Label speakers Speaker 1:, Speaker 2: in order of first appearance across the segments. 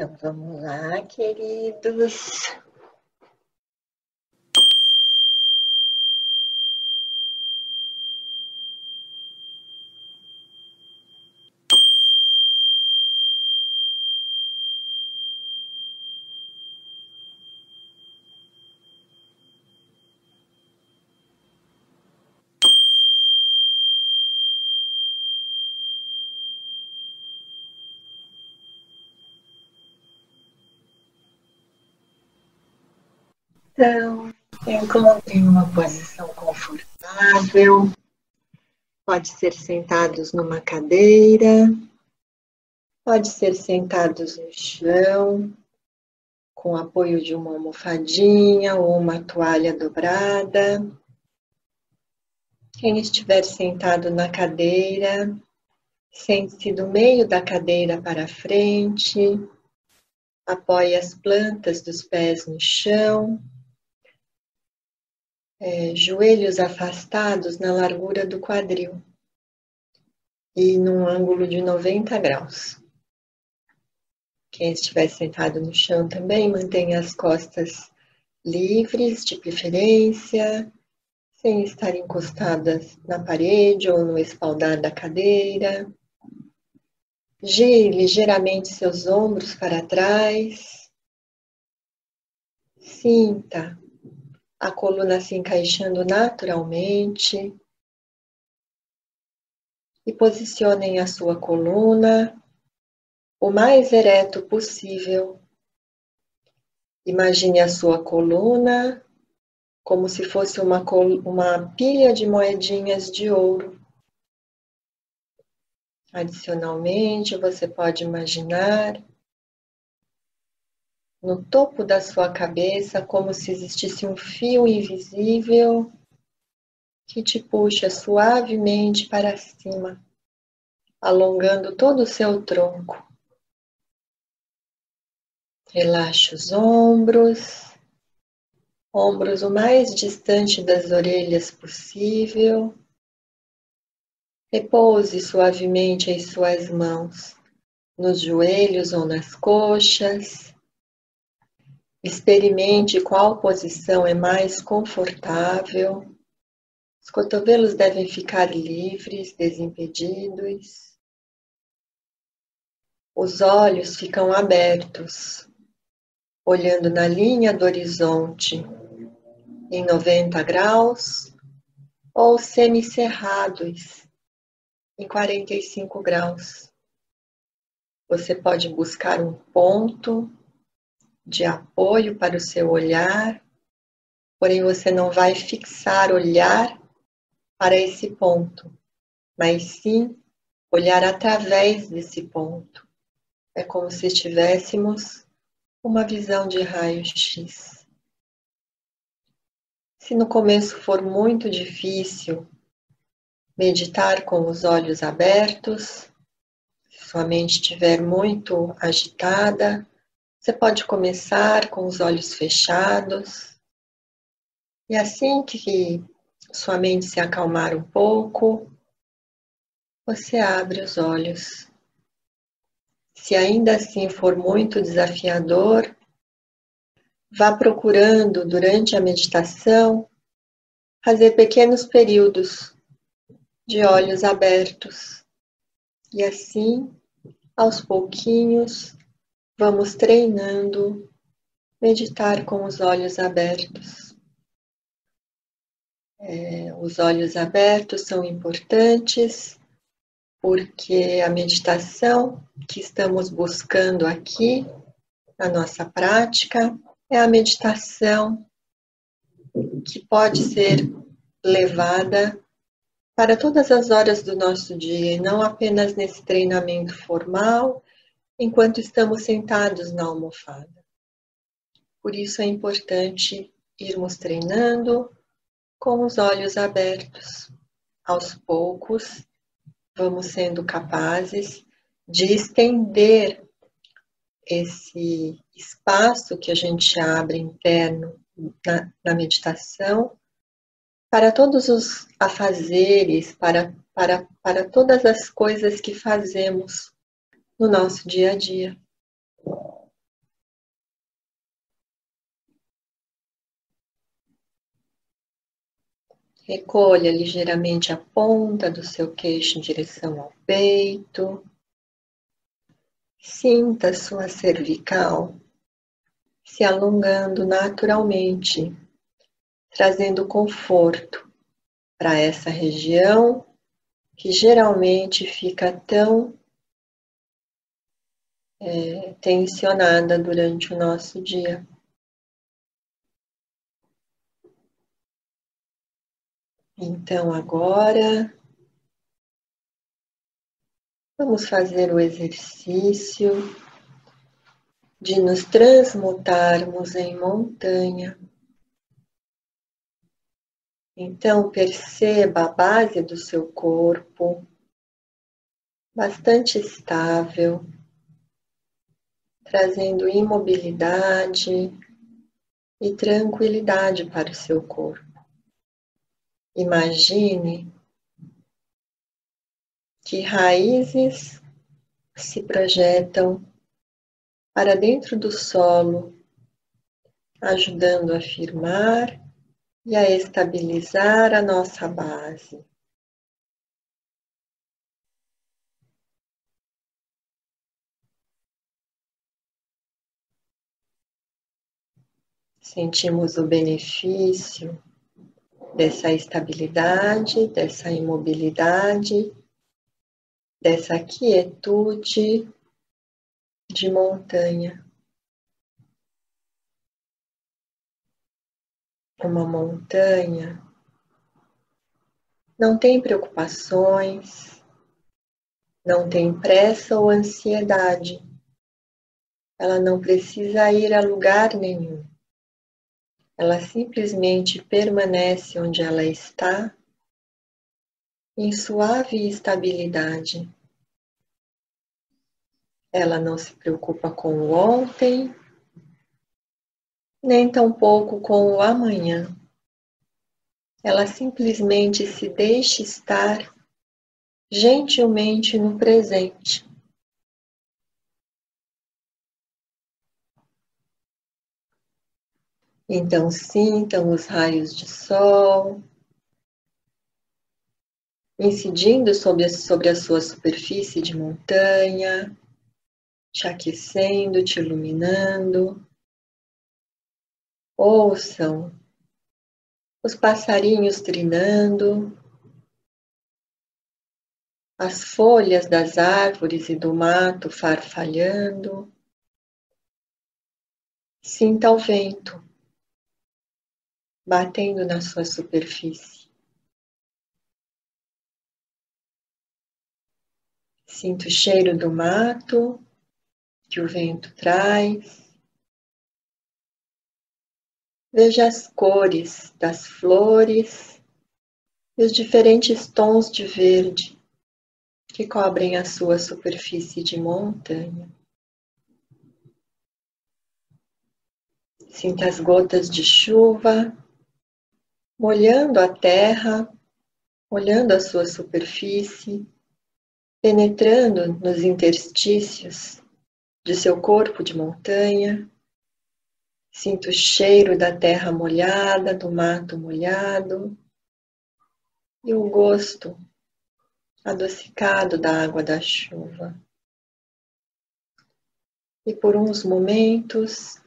Speaker 1: Então vamos lá, queridos. Então, encontrem uma posição confortável. Pode ser sentados numa cadeira, pode ser sentados no chão, com apoio de uma almofadinha ou uma toalha dobrada. Quem estiver sentado na cadeira, sente-se do meio da cadeira para frente, apoie as plantas dos pés no chão é, joelhos afastados na largura do quadril e num ângulo de 90 graus. Quem estiver sentado no chão também mantenha as costas livres, de preferência, sem estar encostadas na parede ou no espaldar da cadeira. Gire ligeiramente seus ombros para trás. Sinta a coluna se encaixando naturalmente. E posicionem a sua coluna o mais ereto possível. Imagine a sua coluna como se fosse uma, uma pilha de moedinhas de ouro. Adicionalmente, você pode imaginar no topo da sua cabeça, como se existisse um fio invisível que te puxa suavemente para cima, alongando todo o seu tronco. Relaxe os ombros, ombros o mais distante das orelhas possível. Repouse suavemente as suas mãos nos joelhos ou nas coxas Experimente qual posição é mais confortável. Os cotovelos devem ficar livres, desimpedidos. Os olhos ficam abertos, olhando na linha do horizonte em 90 graus ou semicerrados em 45 graus. Você pode buscar um ponto de apoio para o seu olhar, porém você não vai fixar olhar para esse ponto, mas sim olhar através desse ponto. É como se estivéssemos uma visão de raio-x. Se no começo for muito difícil meditar com os olhos abertos, se sua mente estiver muito agitada, você pode começar com os olhos fechados. E assim que sua mente se acalmar um pouco, você abre os olhos. Se ainda assim for muito desafiador, vá procurando durante a meditação fazer pequenos períodos de olhos abertos. E assim, aos pouquinhos, Vamos treinando meditar com os olhos abertos. É, os olhos abertos são importantes porque a meditação que estamos buscando aqui na nossa prática é a meditação que pode ser levada para todas as horas do nosso dia e não apenas nesse treinamento formal enquanto estamos sentados na almofada. Por isso é importante irmos treinando com os olhos abertos. Aos poucos, vamos sendo capazes de estender esse espaço que a gente abre interno na, na meditação para todos os afazeres, para, para, para todas as coisas que fazemos no nosso dia a dia. Recolha ligeiramente a ponta do seu queixo em direção ao peito. Sinta sua cervical se alongando naturalmente, trazendo conforto para essa região que geralmente fica tão é, tensionada durante o nosso dia. Então, agora, vamos fazer o exercício de nos transmutarmos em montanha. Então, perceba a base do seu corpo, bastante estável, trazendo imobilidade e tranquilidade para o seu corpo. Imagine que raízes se projetam para dentro do solo, ajudando a firmar e a estabilizar a nossa base. Sentimos o benefício dessa estabilidade, dessa imobilidade, dessa quietude de montanha. Uma montanha não tem preocupações, não tem pressa ou ansiedade. Ela não precisa ir a lugar nenhum. Ela simplesmente permanece onde ela está, em suave estabilidade. Ela não se preocupa com o ontem, nem tampouco com o amanhã. Ela simplesmente se deixa estar gentilmente no presente. Então sintam os raios de sol incidindo sobre a, sobre a sua superfície de montanha, te aquecendo, te iluminando. Ouçam os passarinhos trinando, as folhas das árvores e do mato farfalhando. Sinta o vento batendo na sua superfície. Sinta o cheiro do mato que o vento traz. Veja as cores das flores e os diferentes tons de verde que cobrem a sua superfície de montanha. Sinta as gotas de chuva molhando a terra, molhando a sua superfície, penetrando nos interstícios de seu corpo de montanha. Sinto o cheiro da terra molhada, do mato molhado e o gosto adocicado da água da chuva. E por uns momentos,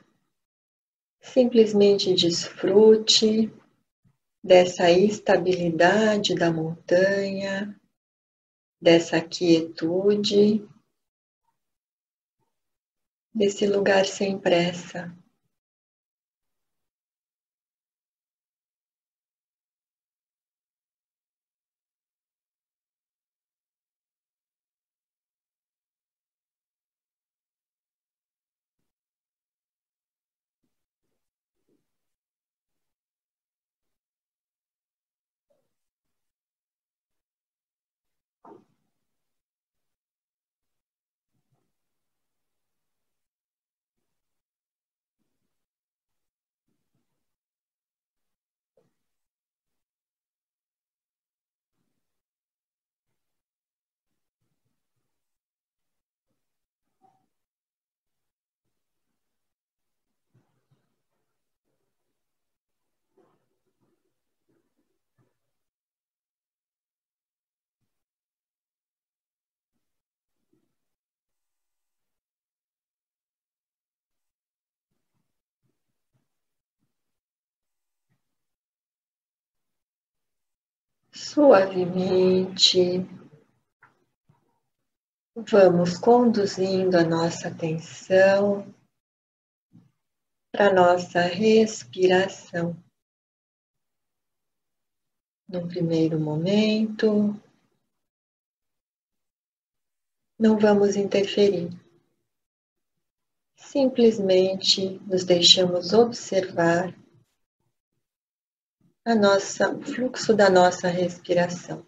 Speaker 1: simplesmente desfrute dessa estabilidade da montanha, dessa quietude desse lugar sem pressa. Suavemente vamos conduzindo a nossa atenção para nossa respiração. No primeiro momento, não vamos interferir. Simplesmente nos deixamos observar a nossa, fluxo da nossa respiração.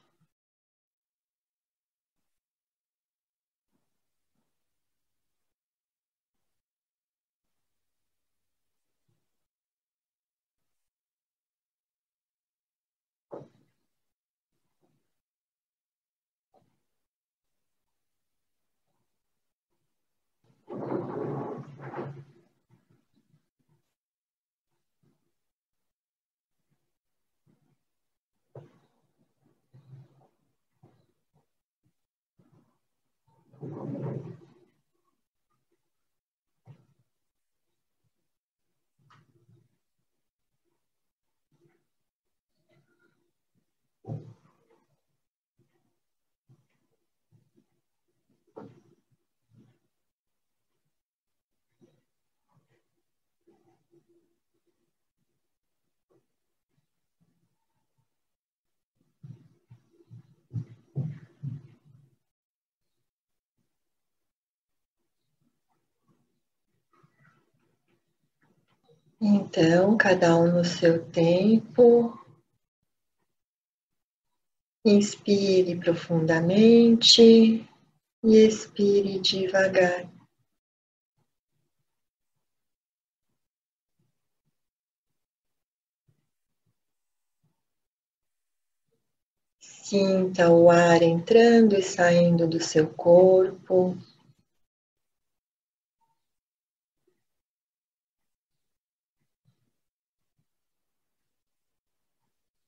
Speaker 1: Então, cada um no seu tempo. Inspire profundamente e expire devagar. Sinta o ar entrando e saindo do seu corpo.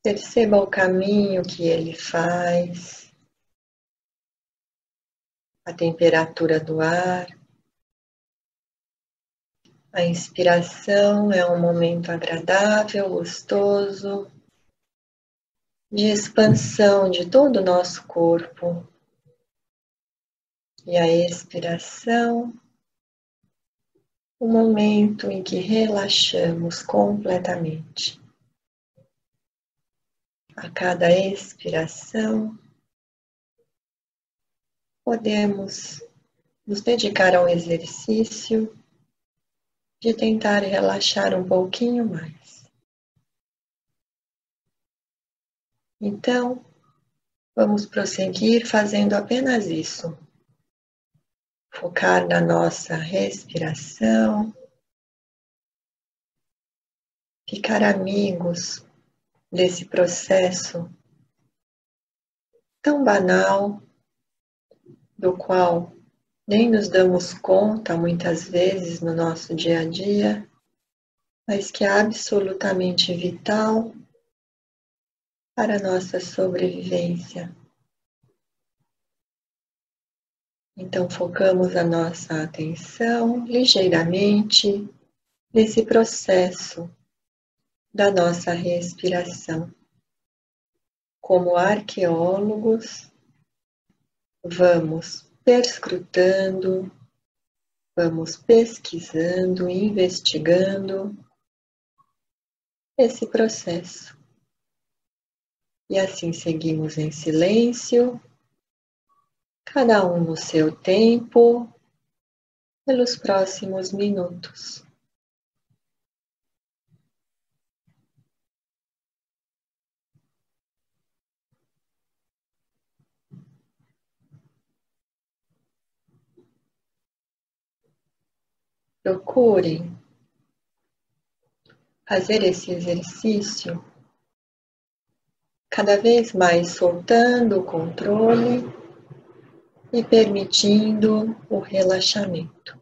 Speaker 1: Perceba o caminho que ele faz, a temperatura do ar. A inspiração é um momento agradável, gostoso, de expansão de todo o nosso corpo. E a expiração, o momento em que relaxamos completamente. A cada expiração, podemos nos dedicar ao exercício de tentar relaxar um pouquinho mais. Então, vamos prosseguir fazendo apenas isso. Focar na nossa respiração, ficar amigos desse processo tão banal, do qual nem nos damos conta muitas vezes no nosso dia a dia, mas que é absolutamente vital para nossa sobrevivência. Então, focamos a nossa atenção ligeiramente nesse processo da nossa respiração. Como arqueólogos, vamos perscrutando, vamos pesquisando, investigando esse processo. E assim seguimos em silêncio, cada um no seu tempo, pelos próximos minutos. Procurem fazer esse exercício cada vez mais soltando o controle e permitindo o relaxamento.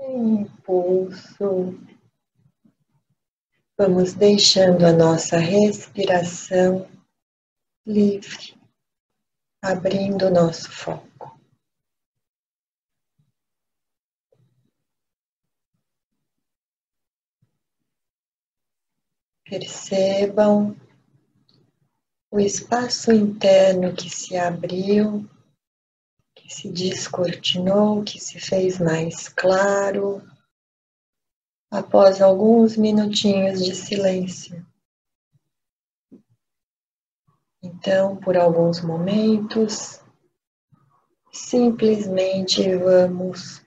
Speaker 1: Impulso, vamos deixando a nossa respiração livre, abrindo o nosso foco. Percebam o espaço interno que se abriu, que se descortinou, que se fez mais claro após alguns minutinhos de silêncio. Então, por alguns momentos, simplesmente vamos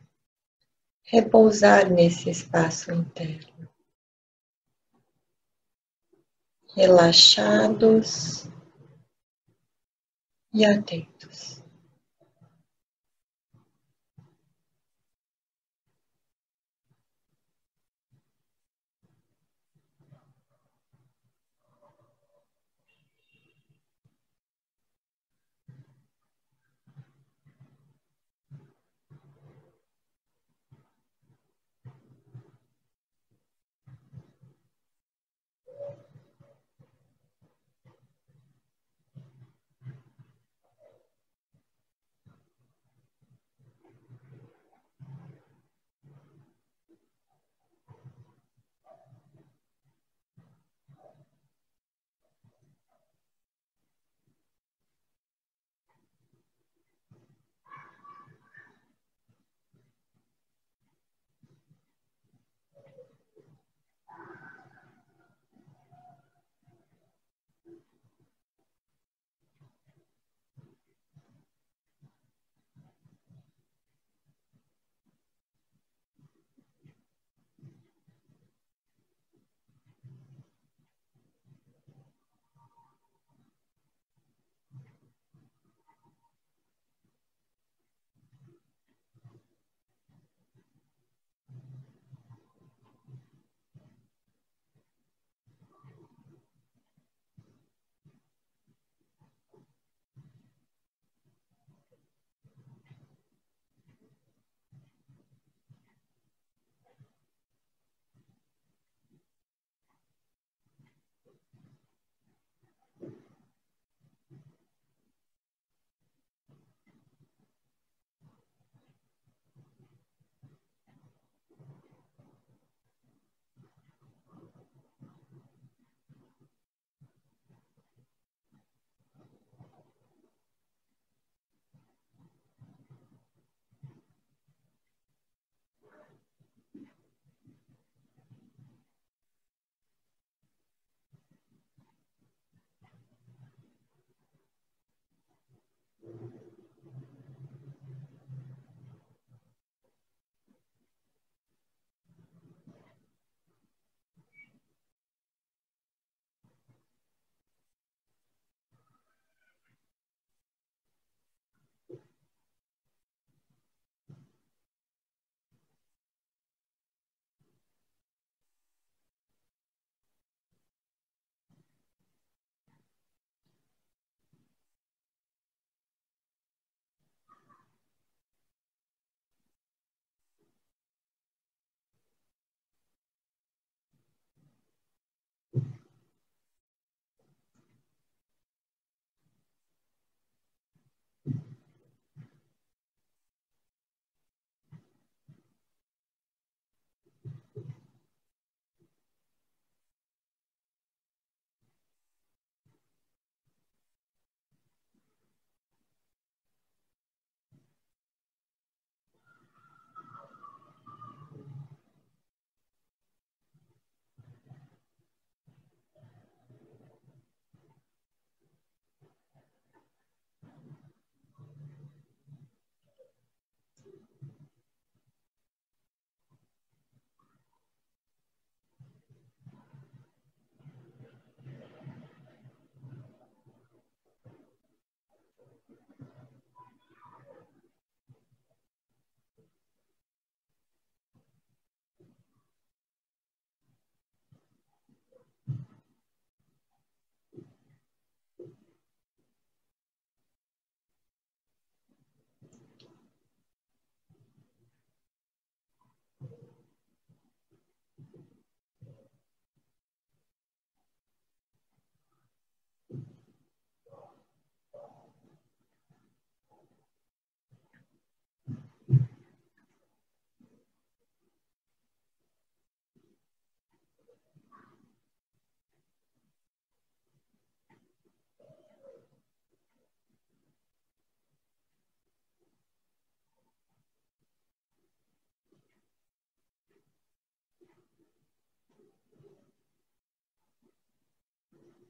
Speaker 1: repousar nesse espaço interno. Relaxados e atentos.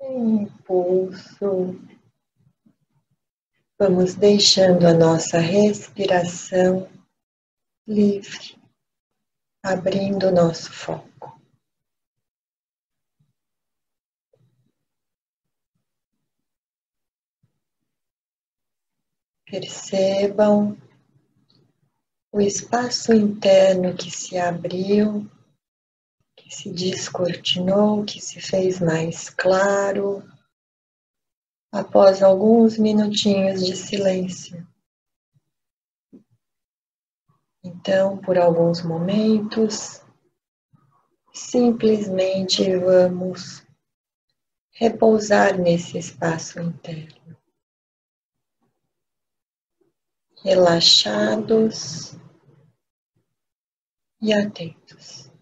Speaker 1: impulso. Vamos deixando a nossa respiração livre, abrindo o nosso foco. Percebam o espaço interno que se abriu, que se descortinou, que se fez mais claro após alguns minutinhos de silêncio. Então, por alguns momentos, simplesmente vamos repousar nesse espaço interno. Relaxados e atentos.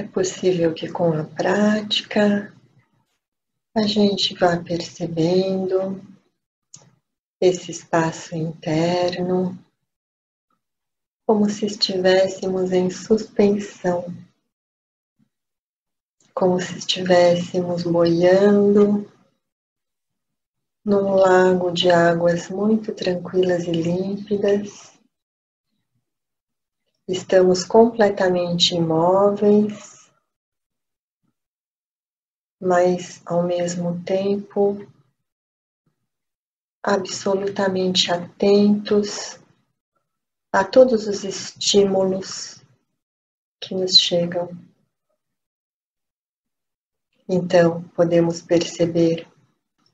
Speaker 1: É possível que com a prática a gente vá percebendo esse espaço interno como se estivéssemos em suspensão, como se estivéssemos boiando num lago de águas muito tranquilas e límpidas. Estamos completamente imóveis, mas ao mesmo tempo absolutamente atentos a todos os estímulos que nos chegam. Então, podemos perceber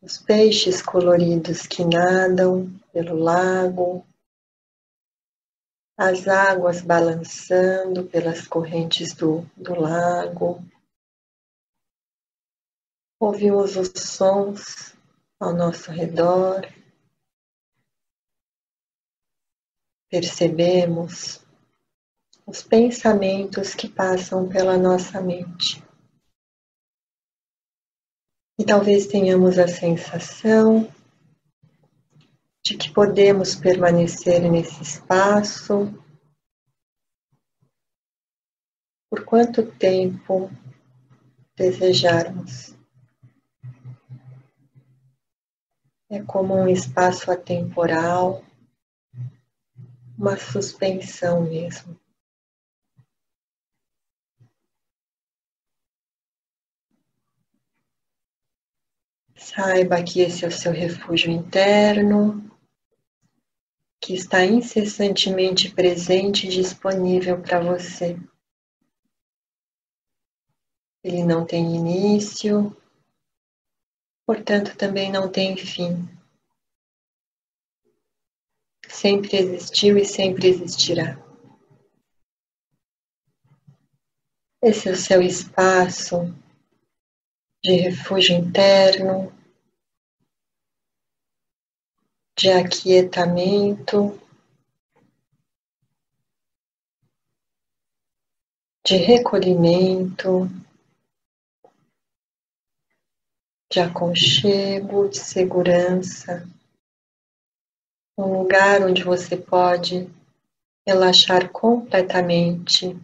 Speaker 1: os peixes coloridos que nadam pelo lago, as águas balançando pelas correntes do, do lago. Ouvimos os sons ao nosso redor. Percebemos os pensamentos que passam pela nossa mente. E talvez tenhamos a sensação de que podemos permanecer nesse espaço por quanto tempo desejarmos. É como um espaço atemporal, uma suspensão mesmo. Saiba que esse é o seu refúgio interno, que está incessantemente presente e disponível para você. Ele não tem início, portanto também não tem fim. Sempre existiu e sempre existirá. Esse é o seu espaço de refúgio interno, de aquietamento, de recolhimento, de aconchego, de segurança, um lugar onde você pode relaxar completamente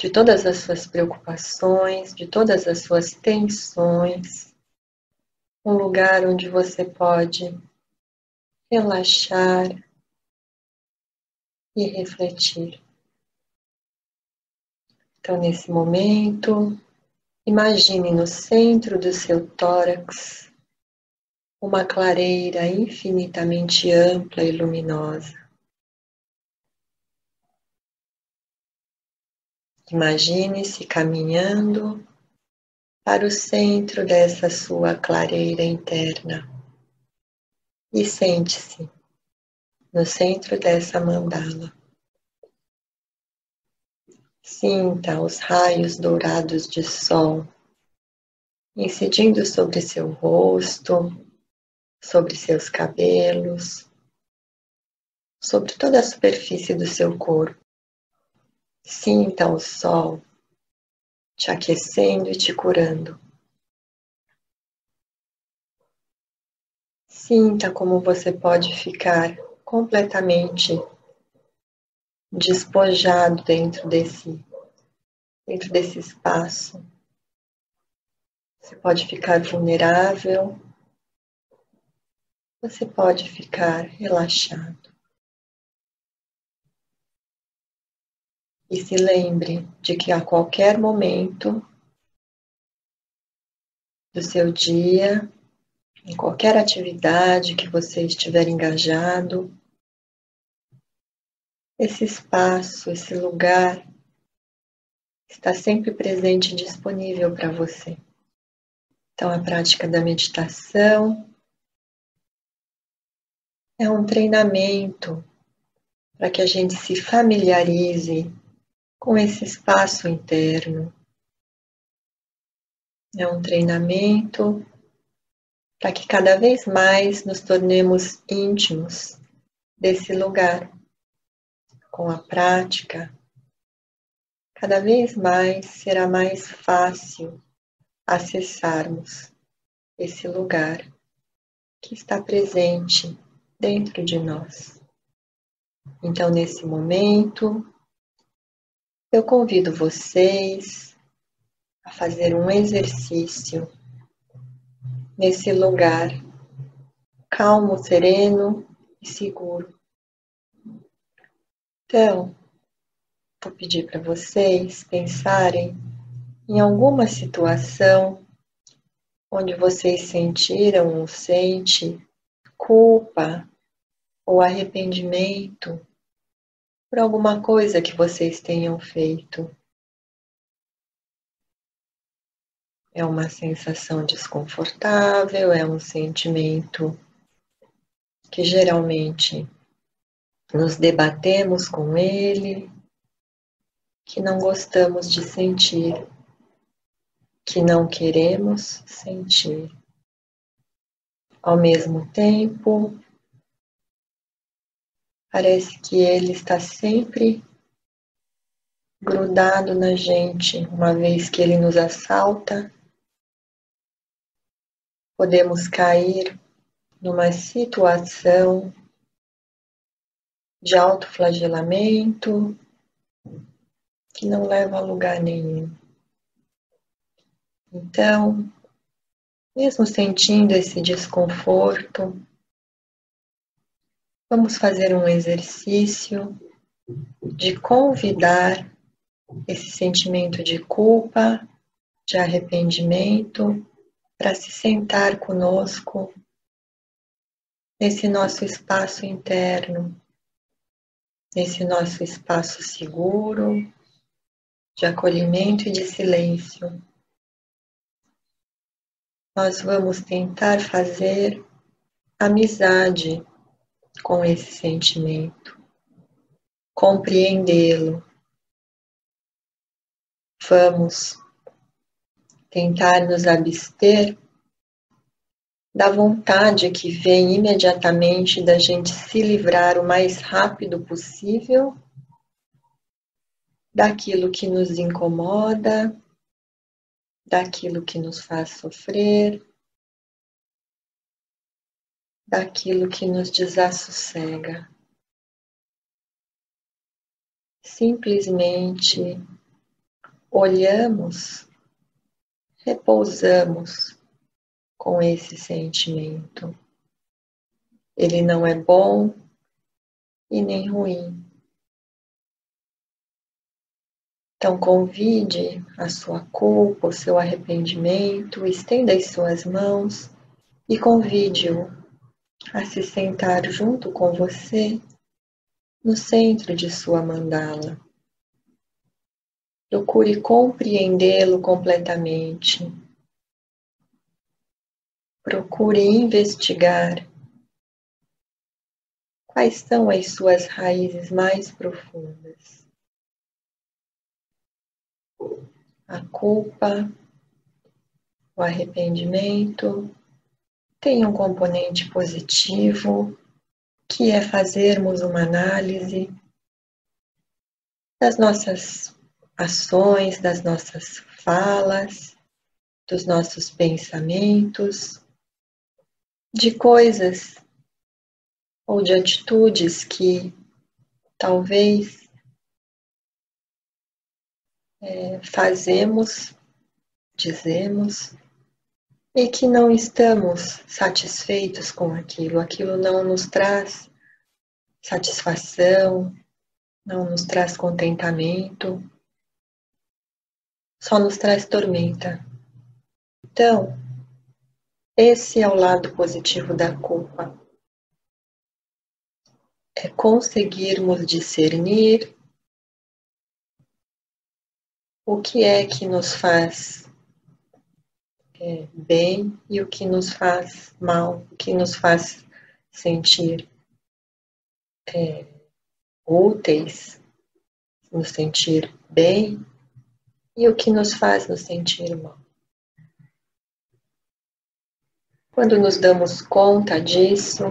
Speaker 1: de todas as suas preocupações, de todas as suas tensões, um lugar onde você pode relaxar e refletir. Então, nesse momento, Imagine no centro do seu tórax uma clareira infinitamente ampla e luminosa. Imagine-se caminhando para o centro dessa sua clareira interna e sente-se no centro dessa mandala. Sinta os raios dourados de sol incidindo sobre seu rosto, sobre seus cabelos, sobre toda a superfície do seu corpo. Sinta o sol te aquecendo e te curando. Sinta como você pode ficar completamente despojado dentro desse, dentro desse espaço. Você pode ficar vulnerável, você pode ficar relaxado. E se lembre de que a qualquer momento do seu dia, em qualquer atividade que você estiver engajado, esse espaço, esse lugar está sempre presente e disponível para você. Então, a prática da meditação é um treinamento para que a gente se familiarize com esse espaço interno. É um treinamento para que cada vez mais nos tornemos íntimos desse lugar com a prática, cada vez mais será mais fácil acessarmos esse lugar que está presente dentro de nós. Então, nesse momento, eu convido vocês a fazer um exercício nesse lugar calmo, sereno e seguro. Então, vou pedir para vocês pensarem em alguma situação onde vocês sentiram ou sente culpa ou arrependimento por alguma coisa que vocês tenham feito. É uma sensação desconfortável, é um sentimento que geralmente nos debatemos com ele, que não gostamos de sentir, que não queremos sentir. Ao mesmo tempo, parece que ele está sempre grudado na gente, uma vez que ele nos assalta, podemos cair numa situação de autoflagelamento que não leva a lugar nenhum. Então, mesmo sentindo esse desconforto, vamos fazer um exercício de convidar esse sentimento de culpa, de arrependimento, para se sentar conosco nesse nosso espaço interno, nesse nosso espaço seguro, de acolhimento e de silêncio. Nós vamos tentar fazer amizade com esse sentimento, compreendê-lo. Vamos tentar nos abster da vontade que vem imediatamente da gente se livrar o mais rápido possível daquilo que nos incomoda, daquilo que nos faz sofrer, daquilo que nos desassossega. Simplesmente olhamos, repousamos com esse sentimento. Ele não é bom e nem ruim. Então, convide a sua culpa, o seu arrependimento, estenda as suas mãos e convide-o a se sentar junto com você no centro de sua mandala. Procure compreendê-lo completamente. Procure investigar quais são as suas raízes mais profundas. a culpa, o arrependimento tem um componente positivo, que é fazermos uma análise das nossas ações, das nossas falas, dos nossos pensamentos, de coisas ou de atitudes que talvez é, fazemos, dizemos, e que não estamos satisfeitos com aquilo, aquilo não nos traz satisfação, não nos traz contentamento, só nos traz tormenta. Então, esse é o lado positivo da culpa. É conseguirmos discernir o que é que nos faz é, bem e o que nos faz mal, o que nos faz sentir é, úteis, nos sentir bem e o que nos faz nos sentir mal. Quando nos damos conta disso,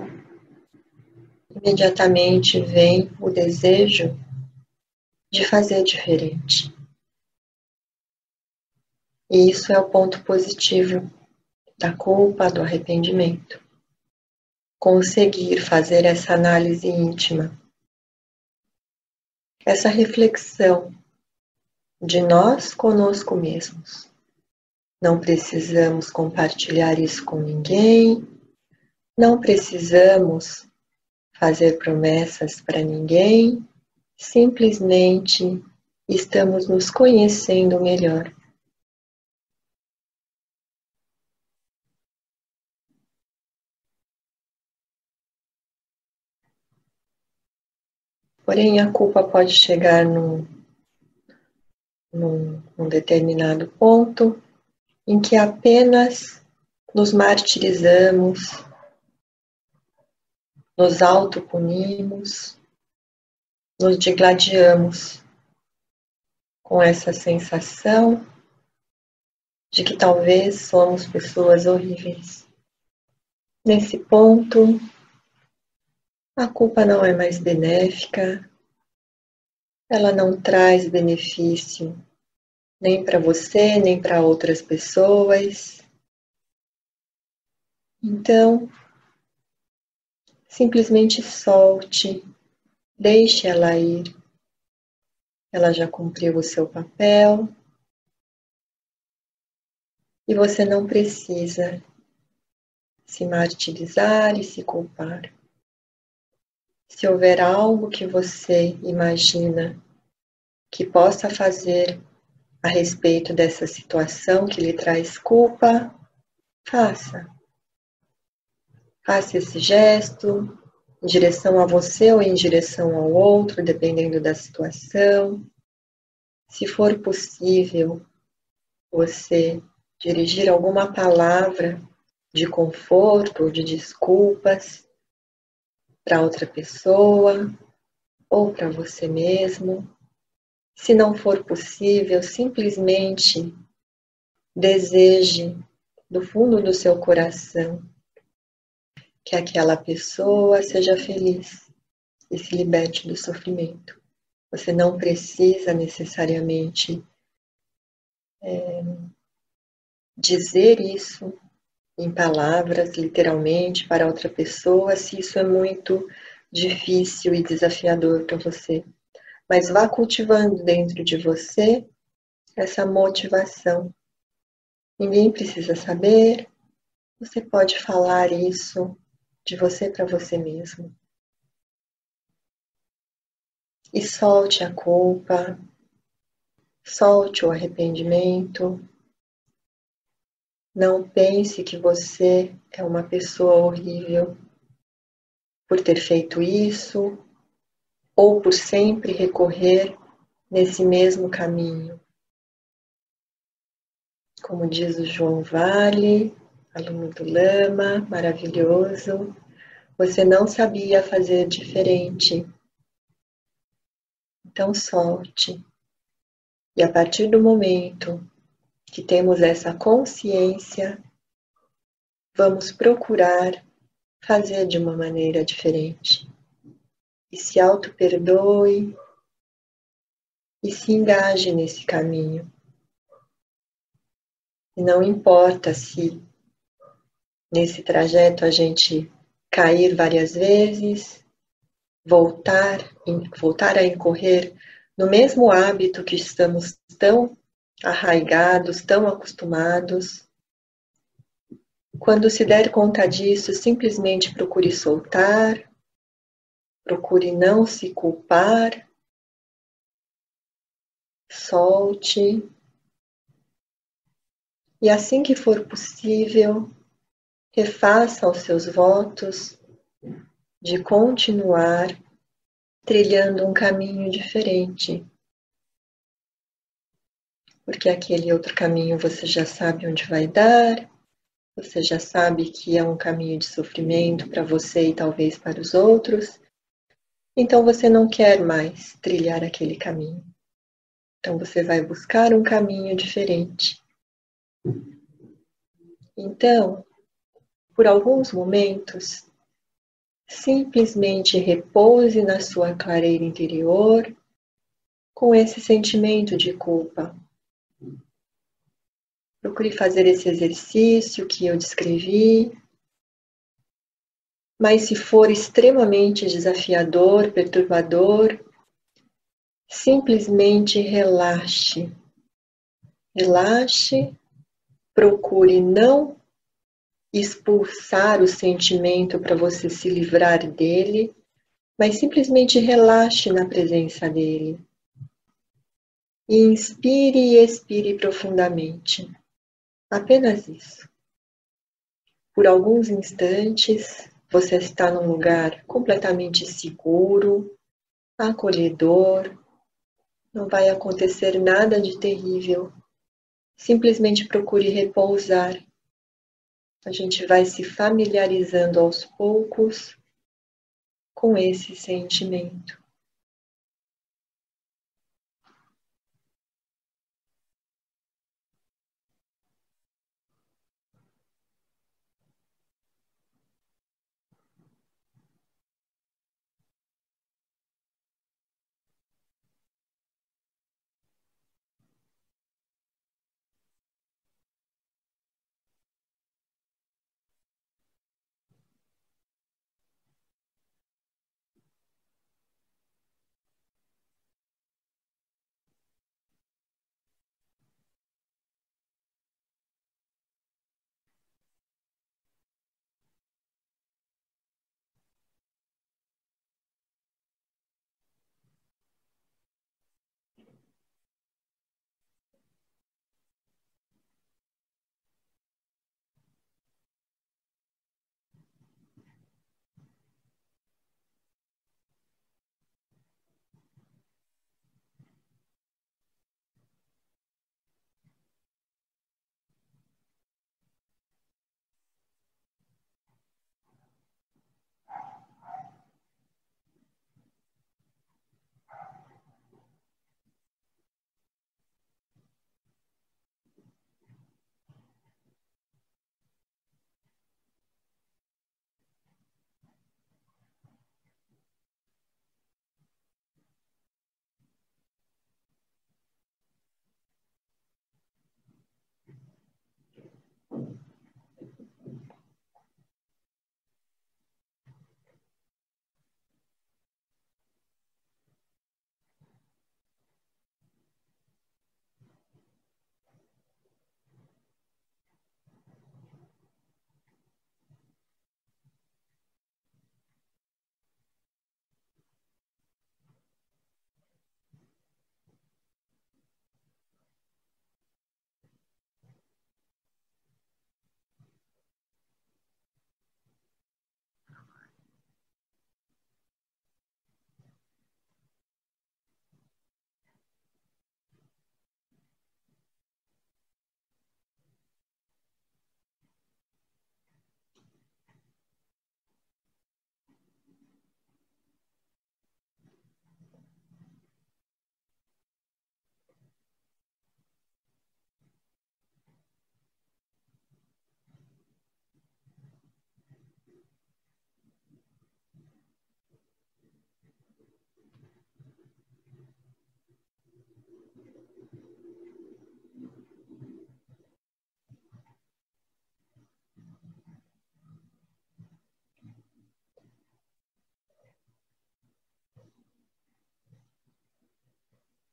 Speaker 1: imediatamente vem o desejo de fazer diferente E isso é o ponto positivo da culpa, do arrependimento. Conseguir fazer essa análise íntima, essa reflexão de nós conosco mesmos. Não precisamos compartilhar isso com ninguém, não precisamos fazer promessas para ninguém, simplesmente estamos nos conhecendo melhor. Porém, a culpa pode chegar num, num, num determinado ponto em que apenas nos martirizamos, nos autopunimos, nos digladiamos com essa sensação de que talvez somos pessoas horríveis. Nesse ponto, a culpa não é mais benéfica, ela não traz benefício nem para você, nem para outras pessoas. Então, simplesmente solte, deixe ela ir. Ela já cumpriu o seu papel e você não precisa se martirizar e se culpar. Se houver algo que você imagina que possa fazer a respeito dessa situação que lhe traz culpa, faça. Faça esse gesto em direção a você ou em direção ao outro, dependendo da situação. Se for possível, você dirigir alguma palavra de conforto ou de desculpas para outra pessoa ou para você mesmo. Se não for possível, simplesmente deseje do fundo do seu coração que aquela pessoa seja feliz e se liberte do sofrimento. Você não precisa necessariamente é, dizer isso em palavras, literalmente, para outra pessoa, se isso é muito difícil e desafiador para você. Mas vá cultivando dentro de você essa motivação. Ninguém precisa saber, você pode falar isso de você para você mesmo. E solte a culpa, solte o arrependimento, não pense que você é uma pessoa horrível por ter feito isso ou por sempre recorrer nesse mesmo caminho. Como diz o João Vale, aluno do Lama, maravilhoso, você não sabia fazer diferente. Então solte. E a partir do momento que temos essa consciência, vamos procurar fazer de uma maneira diferente. E se auto-perdoe e se engaje nesse caminho. E não importa se nesse trajeto a gente cair várias vezes, voltar, voltar a incorrer no mesmo hábito que estamos tão arraigados, tão acostumados. Quando se der conta disso, simplesmente procure soltar, procure não se culpar, solte. E assim que for possível, refaça os seus votos de continuar trilhando um caminho diferente porque aquele outro caminho você já sabe onde vai dar, você já sabe que é um caminho de sofrimento para você e talvez para os outros, então você não quer mais trilhar aquele caminho. Então você vai buscar um caminho diferente. Então, por alguns momentos, simplesmente repouse na sua clareira interior com esse sentimento de culpa Procure fazer esse exercício que eu descrevi. Mas se for extremamente desafiador, perturbador, simplesmente relaxe. Relaxe, procure não expulsar o sentimento para você se livrar dele, mas simplesmente relaxe na presença dele. Inspire e expire profundamente. Apenas isso. Por alguns instantes, você está num lugar completamente seguro, acolhedor, não vai acontecer nada de terrível. Simplesmente procure repousar. A gente vai se familiarizando aos poucos com esse sentimento.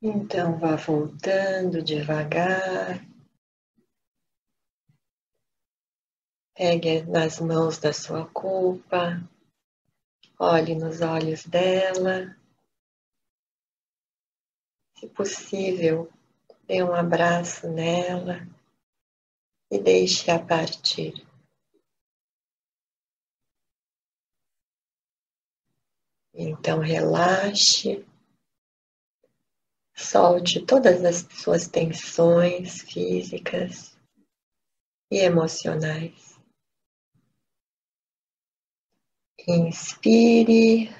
Speaker 1: Então vá voltando devagar. Pegue nas mãos da sua culpa, olhe nos olhos dela. Se possível, dê um abraço nela e deixe-a partir. Então relaxe Solte todas as suas tensões físicas e emocionais. Inspire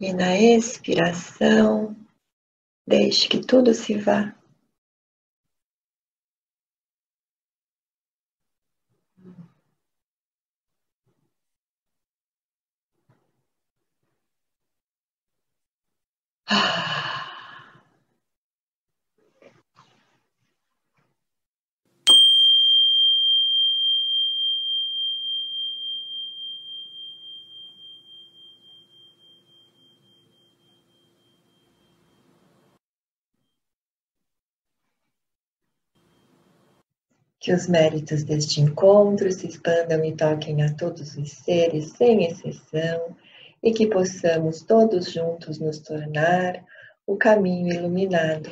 Speaker 1: e na expiração deixe que tudo se vá. Ah. Que os méritos deste encontro se expandam e toquem a todos os seres, sem exceção, e que possamos todos juntos nos tornar o caminho iluminado